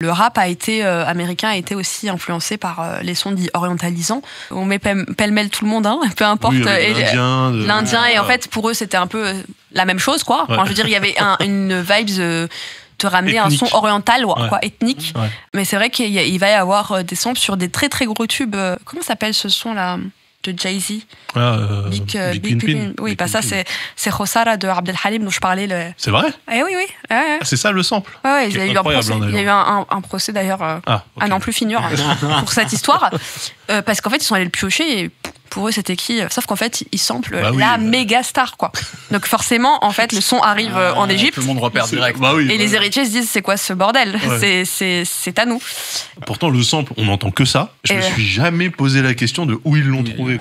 Le rap a été euh, américain a été aussi influencé par euh, les sons dits orientalisants. On met pêle- pêle-mêle tout le monde, hein, peu importe. Oui, l'Indien, de- L'Indien, et en fait, pour eux, c'était un peu euh, la même chose, quoi. Enfin, je veux dire, il y avait un- une vibe de te ramener un Ethnique. son oriental, ouais, quoi, ethnique. Ouais. Mais c'est vrai qu'il va y avoir euh, des samples sur des très très gros tubes. euh, Comment s'appelle ce son-là? De Jay-Z Ah, euh, Big, Big. Pimpin. Oui, bah ça, c'est c'est Rossara de Abdel Halim dont je parlais. Le... C'est vrai? Eh oui, oui. Ah, C'est ça le sample Ouais, ouais, il y a Qui est eu un incroyable, procès, hein, il y a eu d'ailleurs. un, un- un procès d'ailleurs euh, Ah, ok. à n'en plus finir euh, pour cette histoire. Euh, parce qu'en fait, ils sont allés le piocher et pour eux, c'était qui euh, Sauf qu'en fait, ils samplent Bah oui, la bah. méga star, quoi. Donc forcément, en fait, le son arrive euh, en Ah, Égypte Tout le monde repère direct. Bah oui. et les héritiers se disent c'est quoi ce bordel Ouais. C'est- C'est c'est à nous. Pourtant, le sample, on n'entend que ça. Je Et me suis jamais posé la question de où ils l'ont trouvé.